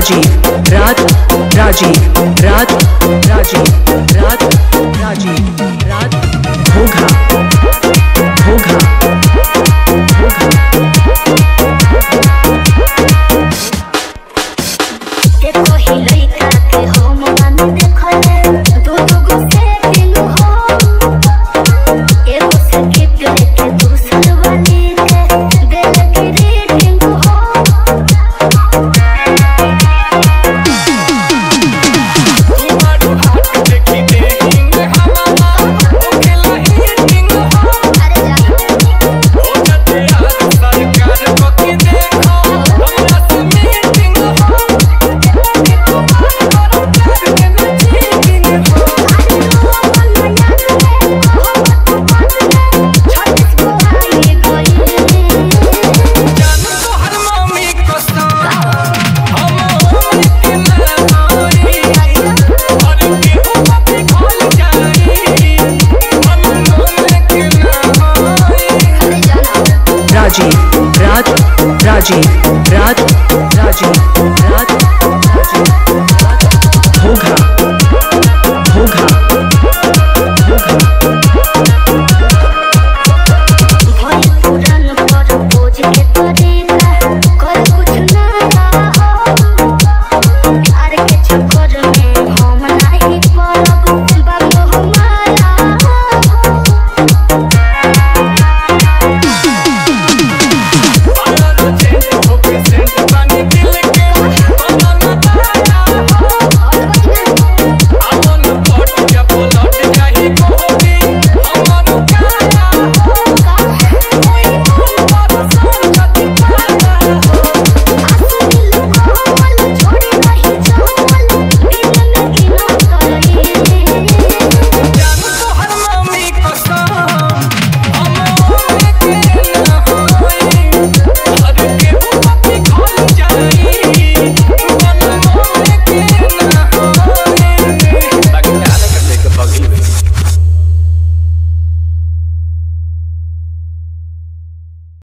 राजीव रात राजीव रात राजीव रात भोगा भोगा भोगा के कोही लइका के हो मन राजीव रात